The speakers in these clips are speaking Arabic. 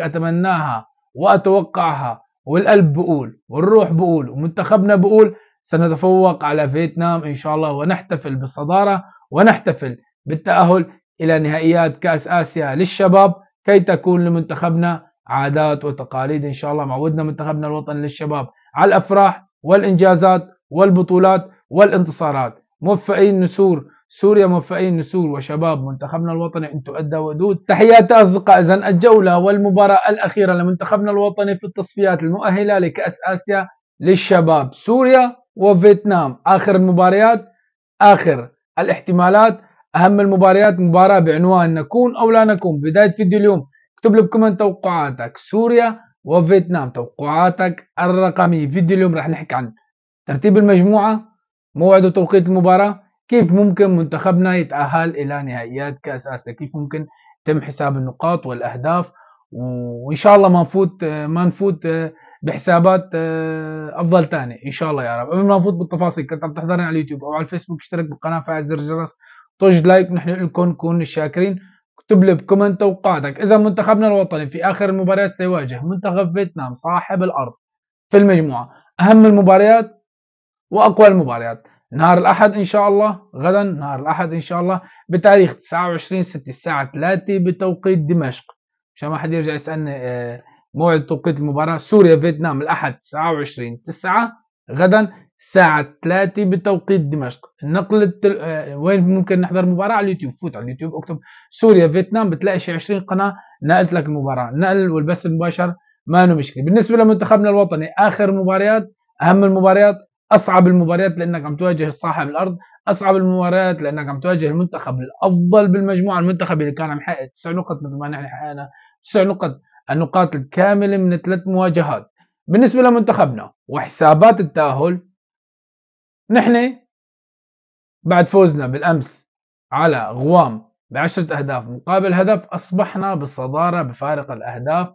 أتمناها وأتوقعها والقلب بقول والروح بقول ومنتخبنا بقول سنتفوق على فيتنام إن شاء الله ونحتفل بالصدارة ونحتفل بالتأهل إلى نهائيات كأس آسيا للشباب كي تكون لمنتخبنا عادات وتقاليد إن شاء الله معودنا منتخبنا الوطني للشباب على الأفراح والإنجازات والبطولات والانتصارات موفقين نسور سوريا موفقين نسور وشباب منتخبنا الوطني. أنتم ادى ودود. تحياتي أصدقاء اذا الجولة والمباراة الأخيرة لمنتخبنا الوطني في التصفيات المؤهلة لكأس آسيا للشباب. سوريا وفيتنام. آخر المباريات آخر الاحتمالات. أهم المباريات مباراة بعنوان نكون أو لا نكون. بداية فيديو اليوم اكتب لي ب comment توقعاتك. سوريا وفيتنام توقعاتك الرقمية. فيديو اليوم راح نحكي عن ترتيب المجموعة موعد وتوقيت المباراة كيف ممكن منتخبنا يتأهل إلى نهائيات كأس آسيا؟ كيف ممكن يتم حساب النقاط والأهداف؟ وإن شاء الله ما نفوت ما نفوت بحسابات أفضل تاني إن شاء الله يا رب. قبل ما نفوت بالتفاصيل كنت عم تحضرني على اليوتيوب أو على الفيسبوك اشترك بالقناة فعل زر الجرس طج like نحن لكم نكون الشاكرين اكتب لي ب comment توقعاتك. إذا منتخبنا الوطني في آخر المباريات سيواجه منتخب فيتنام صاحب الأرض في المجموعة. أهم المباريات وأقوى المباريات. نهار الأحد إن شاء الله غدا نهار الأحد إن شاء الله بتاريخ 29 6 الساعة 3 بتوقيت دمشق. عشان ما حد يرجع يسألني آه، موعد توقيت المباراة سوريا فيتنام الأحد 29 9 غدا الساعة 3 بتوقيت دمشق. النقل التل... آه، وين ممكن نحضر مباراة؟ على اليوتيوب فوت على اليوتيوب اكتب سوريا فيتنام بتلاقي شي 20 قناة نقلت لك المباراة. النقل والبث المباشر ما له مشكلة. بالنسبة لمنتخبنا الوطني آخر مباريات أهم المباريات أصعب المباريات لأنك عم تواجه صاحب الأرض أصعب المباريات لأنك عم تواجه المنتخب الأفضل بالمجموعة المنتخب اللي كان عم يحقق تسع نقط مثل ما نحن حققنا تسع نقط النقاط الكاملة من ثلاث مواجهات. بالنسبة لمنتخبنا وحسابات التأهل نحن بعد فوزنا بالأمس على غوام بعشرة أهداف مقابل هدف أصبحنا بالصدارة بفارق الأهداف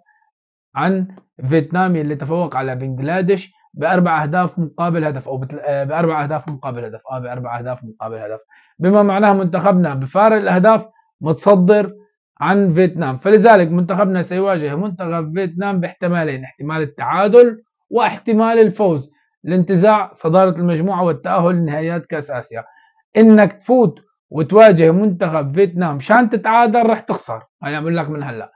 عن فيتنام اللي تفوق على بنغلاديش بأربع أهداف مقابل هدف أو. آه، بأربع أهداف مقابل هدف آه بأربع أهداف مقابل هدف. بما معناه منتخبنا بفارق الأهداف متصدر عن فيتنام. فلذلك منتخبنا سيواجه منتخب فيتنام باحتمالين احتمال التعادل واحتمال الفوز لانتزاع صدارة المجموعة والتأهل لنهائيات كأس آسيا. إنك تفوت وتواجه منتخب فيتنام مشان تتعادل رح تخسر. هاي أقول لك من هلأ.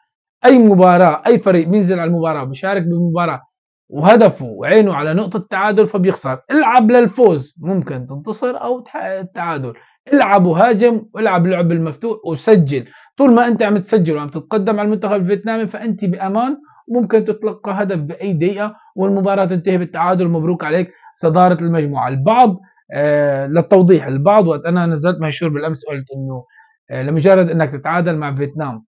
أي مباراة أي فريق بينزل على المباراة بيشارك بالمباراة وهدفه وعينه على نقطة تعادل فبيخسر. العب للفوز. ممكن تنتصر أو تحقق التعادل العب وهاجم والعب لعب المفتوح وسجل. طول ما أنت عم تسجل وعم تتقدم على المنتخب الفيتنامي فأنت بأمان. وممكن تتلقى هدف بأي دقيقة والمباراة تنتهي بالتعادل. مبروك عليك صدارة المجموعة. البعض آه للتوضيح. البعض وقت أنا نزلت منشور بالأمس قلت إنه آه لمجرد أنك تتعادل مع فيتنام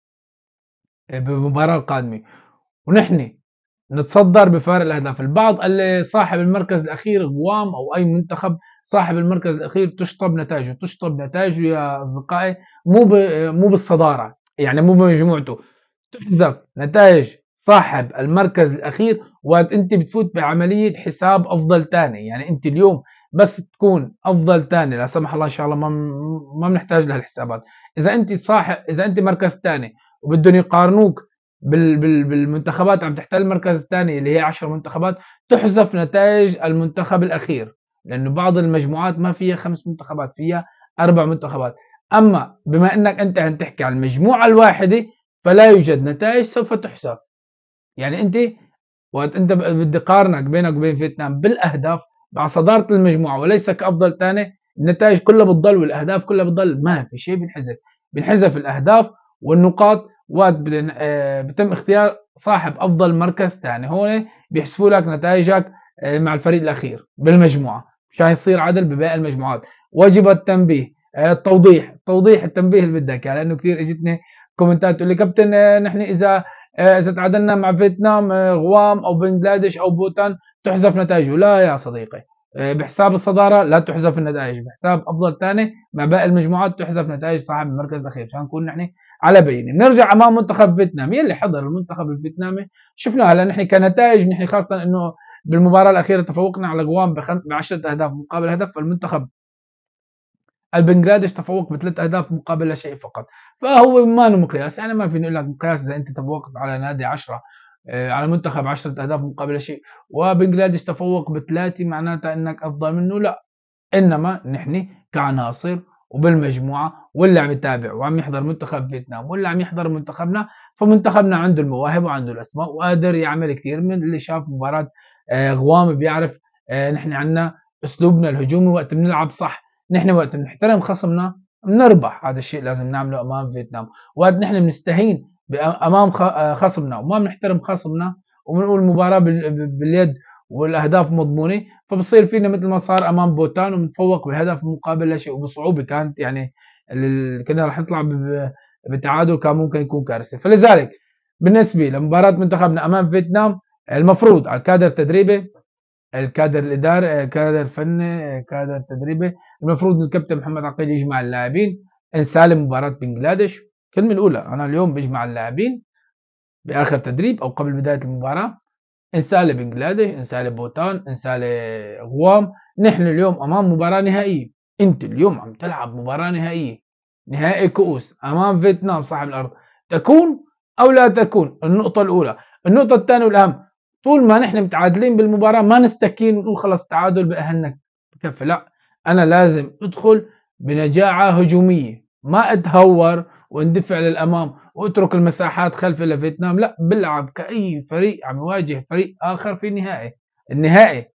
آه بمباراة قادمة. ونحن نتصدر بفارق الأهداف. البعض قال لي صاحب المركز الأخير غوام أو أي منتخب صاحب المركز الأخير تشطب نتائجه. تشطب نتائجه يا أصدقائي مو مو بالصدارة يعني مو بمجموعته. تحذف نتائج صاحب المركز الأخير وقت أنت بتفوت بعملية حساب أفضل ثاني يعني أنت اليوم بس تكون أفضل ثاني لا سمح الله إن شاء الله ما ما بنحتاج لهالحسابات. إذا أنت صاحب إذا أنت مركز ثاني وبدهم يقارنوك بالمنتخبات عم تحتل المركز الثاني اللي هي 10 منتخبات تحذف نتائج المنتخب الأخير لأنه بعض المجموعات ما فيها خمس منتخبات فيها أربع منتخبات. أما بما إنك أنت عم تحكي عن المجموعة الواحدة فلا يوجد نتائج سوف تحسب. يعني أنت وقت أنت بدي قارنك بينك وبين فيتنام بالأهداف مع صدارة المجموعة وليس كأفضل ثاني النتائج كلها بتضل والأهداف كلها بتضل. ما في شيء بينحذف بينحذف الأهداف والنقاط وقت آه، بتم اختيار صاحب أفضل مركز ثاني. هون بيحسبوا لك نتائجك آه، مع الفريق الأخير بالمجموعة. مشان يصير عدل بباقي المجموعات. وجب التنبيه آه، التوضيح. توضيح التنبيه اللي بدك يعني لأنه كثير إجتني كومنتات تقول لي كابتن نحن إذا إذا تعادلنا مع فيتنام غوام أو بنغلاديش أو بوتان تحذف نتائجه. لا يا صديقي. بحساب الصدارة لا تحذف النتائج. بحساب أفضل ثاني مع باقي المجموعات تحذف نتائج صاحب المركز الأخير. عشان نكون نحن على بينة بنرجع أمام منتخب فيتنام. يلي حضر المنتخب الفيتنامي. شفنا هلا نحن كنتائج نحن خاصة إنه بالمباراة الأخيرة تفوقنا على غوام ب 10 أهداف مقابل هدف. فالمنتخب البنغلاديش تفوق بثلاث أهداف مقابل لا شيء فقط. فهو ما مقياس. يعني ما في نقول لك مقياس إذا أنت تفوقت على نادي 10 آه، على منتخب 10 أهداف مقابل شيء. وبنغلاديش تفوق بثلاثة معناتها إنك أفضل منه. لا. إنما نحن كعناصر وبالمجموعة واللي عم يتابع وعم يحضر منتخب فيتنام واللي عم يحضر منتخبنا فمنتخبنا عنده المواهب وعنده الأسماء وقادر يعمل كثير من اللي شاف مباراة آه، غوام بيعرف آه، نحن عندنا أسلوبنا الهجومي وقت بنلعب صح نحن وقت بنحترم خصمنا بنربح هذا الشيء لازم نعمله أمام فيتنام. وقت نحن بنستهين أمام آه، خصمنا وما بنحترم خصمنا وبنقول المباراه باليد والأهداف مضمونة فبصير فينا مثل ما صار أمام بوتان وبنتفوق بهدف مقابل لا شيء وبصعوبة كانت يعني كنا رح نطلع بالتعادل كان ممكن يكون كارثة. فلذلك بالنسبة لمباراة منتخبنا أمام فيتنام المفروض على الكادر التدريبي الكادر الإداري الكادر الفني الكادر التدريبي المفروض الكابتن محمد عقيل يجمع اللاعبين ان سالم مباراه بنجلاديش. الكلمة الأولى أنا اليوم بجمع اللاعبين بآخر تدريب أو قبل بداية المباراة. انسالي بنجلاديش انسالي بوتان انسالي غوام نحن اليوم أمام مباراة نهائية. أنت اليوم عم تلعب مباراة نهائية. نهائي كؤوس أمام فيتنام صاحب الأرض. تكون أو لا تكون؟ النقطة الأولى. النقطة الثانية والأهم طول ما نحن متعادلين بالمباراة ما نستكين ونقول خلص تعادل باهلنا بكفي لا. أنا لازم أدخل بنجاعة هجومية. ما أتهور واندفع للأمام واترك المساحات خلف لفيتنام لا بلعب كأي فريق عم يواجه فريق آخر في النهائي النهائي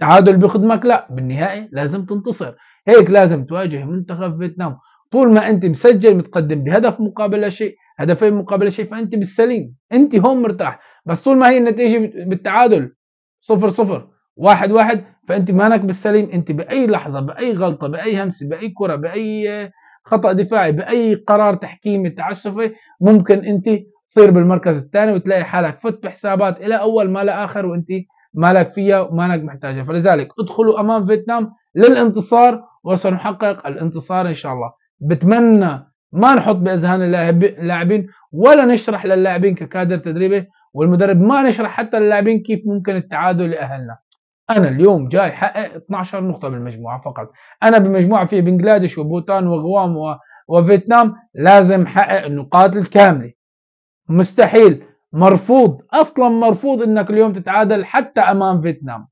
تعادل بخدمك؟ لا بالنهائي لازم تنتصر. هيك لازم تواجه منتخب فيتنام. طول ما أنت مسجل متقدم بهدف مقابل شيء هدفين مقابل شيء فأنت بالسليم. أنت هون مرتاح. بس طول ما هي النتيجة بالتعادل صفر صفر واحد واحد فأنت مانك بالسليم. أنت بأي لحظة بأي غلطة بأي همسة بأي كرة بأي خطأ دفاعي بأي قرار تحكيمي تعسفي ممكن أنت تصير بالمركز الثاني وتلاقي حالك فت بحسابات إلى أول ما لاخر وأنت مالك فيها ومالك محتاجها. فلذلك ادخلوا أمام فيتنام للانتصار وسنحقق الانتصار إن شاء الله. بتمنى ما نحط بأذهان اللاعبين ولا نشرح للاعبين ككادر تدريبي والمدرب ما نشرح حتى للاعبين كيف ممكن التعادل لأهلنا. أنا اليوم جاي حقق 12 نقطة بالمجموعة فقط. أنا بمجموعة في بنغلاديش وبوتان وغوام وفيتنام لازم حقق النقاط الكاملة. مستحيل. مرفوض. أصلا مرفوض إنك اليوم تتعادل حتى أمام فيتنام.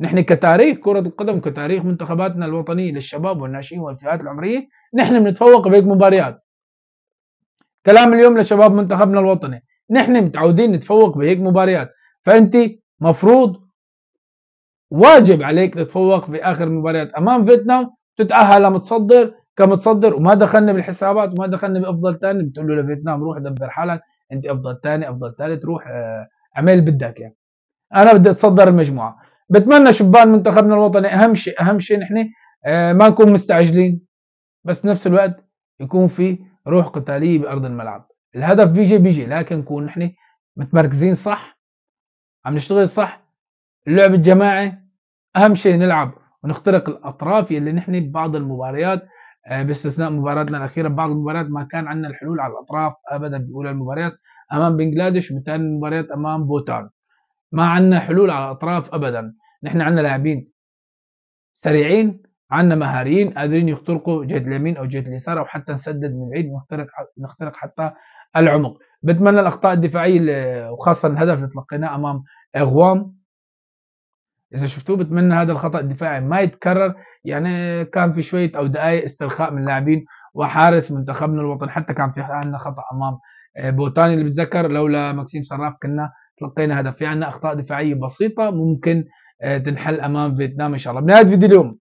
نحن كتاريخ كرة القدم كتاريخ منتخباتنا الوطنية للشباب والناشئين والفئات العمرية نحن بنتفوق بهيك مباريات. كلام اليوم لشباب منتخبنا الوطني. نحن متعودين نتفوق بهيك مباريات. فانت مفروض واجب عليك تتفوق في آخر المباريات أمام فيتنام تتأهل متصدر كمتصدر وما دخلنا بالحسابات وما دخلنا بأفضل ثاني بتقول له لفيتنام روح دبر حالك أنت أفضل ثاني أفضل ثالث روح آه، اعمل بدك يعني. أنا بدي أتصدر المجموعة. بتمنى شبان منتخبنا الوطني أهم شيء أهم شيء نحن آه، ما نكون مستعجلين. بس بنفس الوقت يكون في روح قتالية بأرض الملعب. الهدف بيجي بيجي لكن نكون نحن متمركزين صح عم نشتغل صح اللعب الجماعي أهم شيء نلعب ونخترق الأطراف اللي نحن ببعض المباريات. آه، باستثناء مباراتنا الأخيرة ببعض المباريات ما كان عندنا الحلول على الأطراف ابدا باولى المباريات. أمام بنغلاديش وبثاني المباريات أمام بوتان. ما عندنا حلول على الأطراف ابدا. نحن عندنا لاعبين سريعين عندنا مهاريين قادرين يخترقوا جهه اليمين أو جهه اليسار أو حتى نسدد من بعيد نخترق نخترق حتى العمق. بتمنى الأخطاء الدفاعية وخاصة الهدف اللي تلقيناه أمام إغوام. إذا شفتوه بتمنى هذا الخطأ الدفاعي ما يتكرر يعني كان في شوية أو دقائق استرخاء من اللاعبين وحارس منتخبنا الوطني حتى كان في عندنا خطأ أمام آه، بوتاني اللي بتذكر لولا مكسيم صراف كنا تلقينا هدف. في عندنا أخطاء دفاعية بسيطة ممكن آه، تنحل أمام فيتنام إن شاء الله. بنهاية فيديو اليوم إن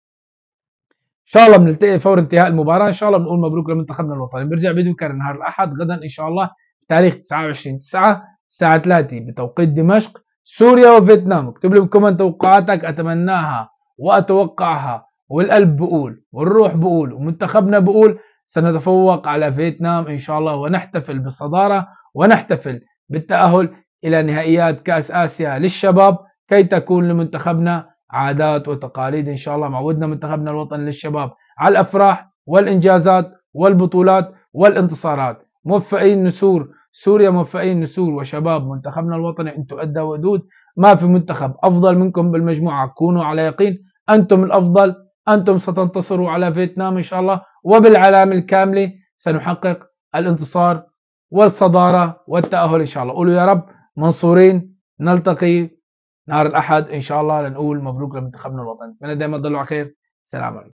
شاء الله بنلتقي فور انتهاء المباراة إن شاء الله بنقول مبروك لمنتخبنا الوطني بنرجع فيديو كان نهار الأحد غدا إن شاء الله بتاريخ 29 9 الساعة 3 بتوقيت دمشق. سوريا وفيتنام. اكتب لي بال comment توقعاتك أتمناها وأتوقعها. والقلب بقول والروح بقول ومنتخبنا بقول سنتفوق على فيتنام إن شاء الله ونحتفل بالصدارة ونحتفل بالتأهل إلى نهائيات كأس آسيا للشباب كي تكون لمنتخبنا عادات وتقاليد إن شاء الله. معودنا منتخبنا الوطني للشباب على الأفراح والإنجازات والبطولات والانتصارات. موفقين نسور سوريا موفقين نسور وشباب منتخبنا الوطني أنتم أدى ودود. ما في منتخب أفضل منكم بالمجموعة. كونوا على يقين. أنتم الأفضل. أنتم ستنتصروا على فيتنام إن شاء الله. وبالعلامة الكاملة سنحقق الانتصار والصدارة والتأهل إن شاء الله. قولوا يا رب منصورين. نلتقي نهار الأحد إن شاء الله لنقول مبروك لمنتخبنا الوطني. أتمنى دائما تضلوا على خير. السلام عليكم.